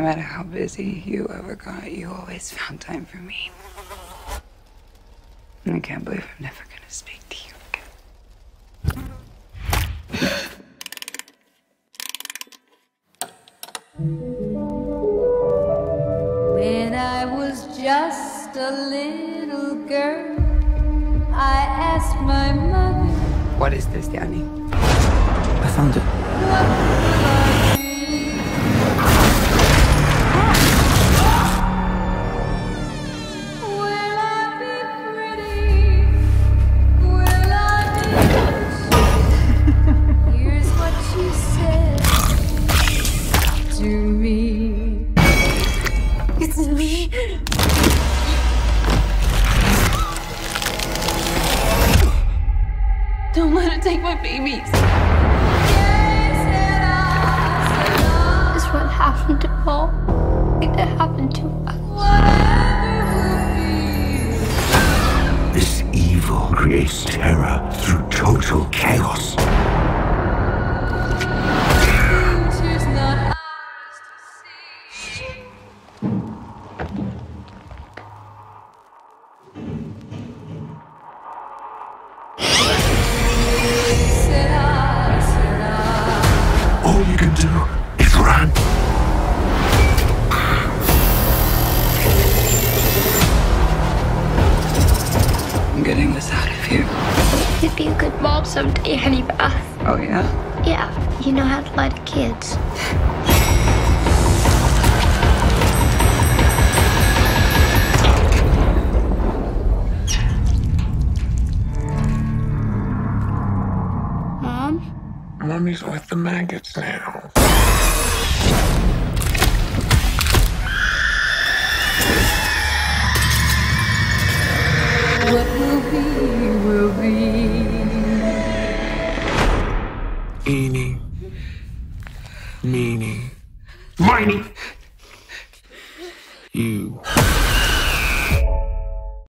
No matter how busy you ever got, you always found time for me. And I can't believe I'm never gonna speak to you again. When I was just a little girl, I asked my mother, What is this, Danny? I found it. what It's me. Don't let it take my babies. is what happened to Paul. It happened to us. This evil creates terror through total chaos. All you can do is run. I'm getting this out of here. You'd be a good mom someday, Honey Beth. Uh, oh, yeah? Yeah, you know how to lie to kids. Mommy's with the maggots now. What will be, will be. Eeny, meeny, miny. You.